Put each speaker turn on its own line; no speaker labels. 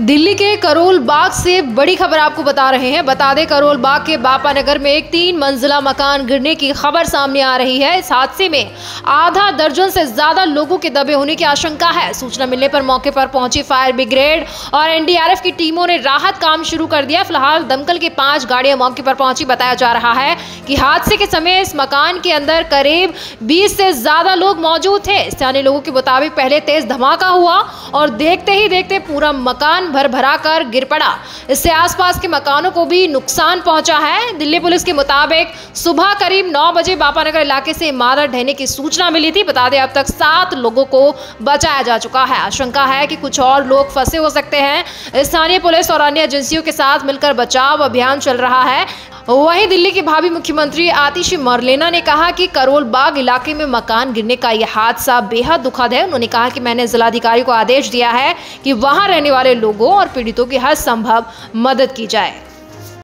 दिल्ली के करोल बाग से बड़ी खबर आपको बता रहे हैं। बता दें करोल बाग के बापा नगर में एक तीन मंजिला मकान गिरने की खबर सामने आ रही है। इस हादसे में आधा दर्जन से ज़्यादा लोगों के दबे होने की आशंका है। सूचना मिलने पर मौके पर पहुँची फायर ब्रिगेड और एनडीआरएफ की टीमों ने राहत काम शुरू कर दिया। फ़िलहाल दमकल की पाँच गाड़ियाँ मौके पर पहुँची। बताया जा रहा है कि हादसे के समय इस मकान के अंदर करीब बीस से ज़्यादा लोग मौजूद थे। स्थानीय लोगों के मुताबिक पहले तेज धमाका हुआ और देखते ही देखते पूरा मकान भर भरा कर गिर पड़ा। इससे आसपास के मकानों को भी नुकसान पहुँचा है। दिल्ली पुलिस के मुताबिक सुबह करीब नौ बजे बापानगर इलाके से इमारत ढहने की सूचना मिली थी। बता दें, अब तक सात लोगों को बचाया जा चुका है। आशंका है कि कुछ और लोग फंसे हो सकते हैं। स्थानीय पुलिस और अन्य एजेंसियों के साथ मिलकर बचाव अभियान चल रहा है। वहीं दिल्ली के भावी मुख्यमंत्री आतिशी मरलेना ने कहा कि करोल बाग इलाके में मकान गिरने का यह हादसा बेहद दुखद है। उन्होंने कहा कि मैंने जिलाधिकारी को आदेश दिया है कि वहाँ रहने वाले लोगों और पीड़ितों की हर संभव मदद की जाए।